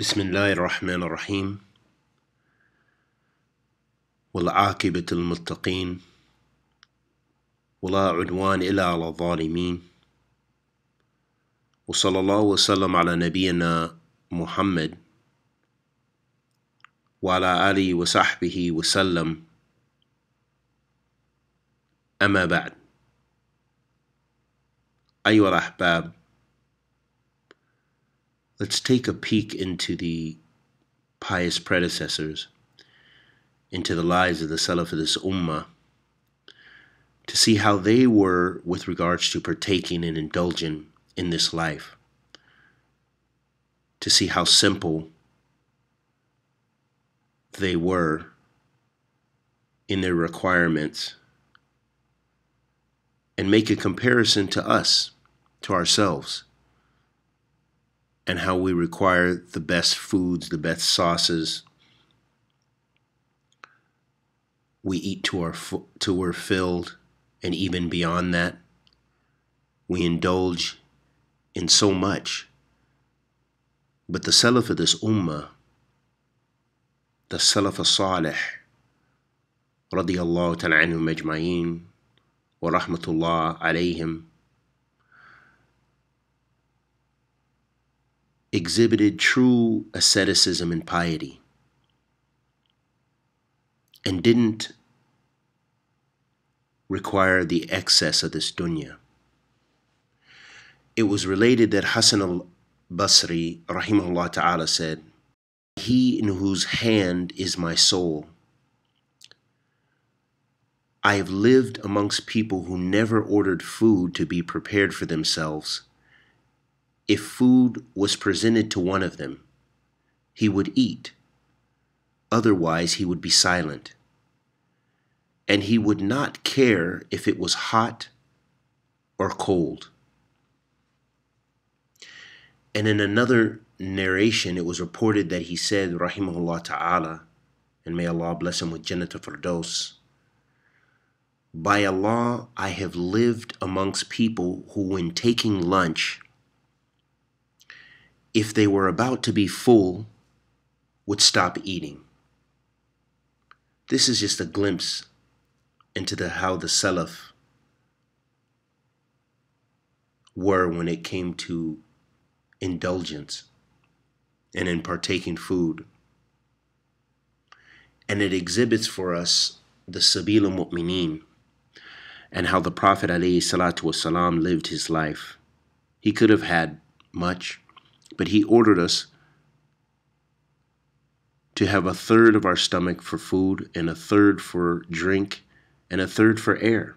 بسم الله الرحمن الرحيم. والعاقبة للمتقين. ولا عدوان إلا على الظالمين. وصلى الله وسلم على نبينا محمد. وعلى آله وصحبه وسلم. أما بعد. أيها الأحباب. Let's take a peek into the pious predecessors, into the lives of the Salaf of this Ummah, to see how they were with regards to partaking and indulging in this life, to see how simple they were in their requirements, and make a comparison to us, to ourselves and how we require the best foods, the best sauces. We eat to our to we're filled, and even beyond that, we indulge in so much. But the Salaf of this Ummah, the Salaf of Salih, radiyallahu ta'ala anhum ajma'een, wa rahmatullah alayhim, exhibited true asceticism and piety and didn't require the excess of this dunya. It was related that Hasan al-Basri, rahimahullah ta'ala, said, He in whose hand is my soul. I have lived amongst people who never ordered food to be prepared for themselves if food was presented to one of them, he would eat. Otherwise, he would be silent. And he would not care if it was hot or cold. And in another narration, it was reported that he said, Rahimahullah Ta'ala, and may Allah bless him with Jannat Firdaus. By Allah, I have lived amongst people who, when taking lunch, if they were about to be full, would stop eating. This is just a glimpse into the, how the Salaf were when it came to indulgence and in partaking food. And it exhibits for us the Sabil al-Mu'mineen and how the Prophet ﷺ lived his life. He could have had much, but he ordered us to have a third of our stomach for food and a third for drink and a third for air.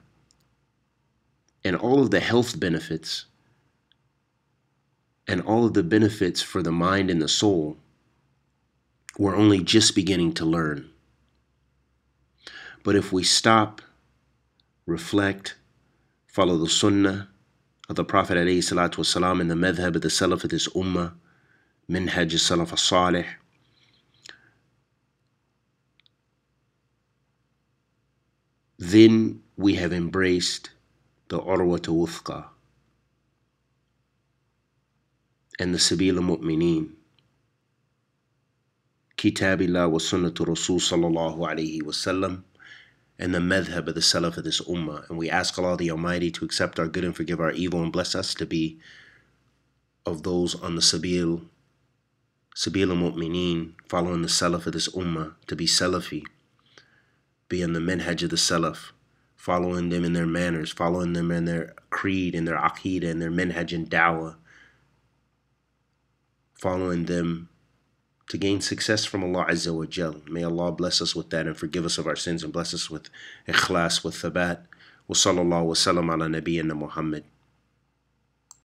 And all of the health benefits and all of the benefits for the mind and the soul we're only just beginning to learn. But if we stop, reflect, follow the sunnah, of the Prophet والسلام, and the madhab of the Salaf of this Ummah, Minhaj Salaf al-Salih. Then we have embraced the Urwat Wuthqa and the Sabil al-Mu'mineen. Kitabillah wa Sunnatu Rasul sallallahu alayhi wa sallam and the madhab of the Salaf of this Ummah. And we ask Allah the Almighty to accept our good and forgive our evil and bless us to be of those on the Sabil, Sabil al-Mu'mineen, following the Salaf of this Ummah, to be Salafi, be in the Minhaj of the Salaf, following them in their manners, following them in their creed, in their aqidah, in their Minhaj and Dawah, following them to gain success from Allah Azza wa Jal. May Allah bless us with that and forgive us of our sins and bless us with ikhlas, with thabat. Wa sallallahu wa sallam ala nabiyyina Muhammad.